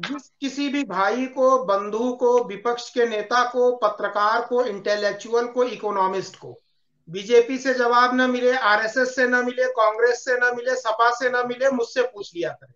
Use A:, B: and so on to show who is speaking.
A: जिस किसी भी भाई को, बंधु को, विपक्ष के नेता को, पत्रकार को इंटेलेक्चुअल को इकोनॉमिस्ट को। बीजेपी से जवाब न मिले आरएसएस से न मिले, कांग्रेस से न मिले, सपा से न मिले, मुझसे पूछ लिया करें।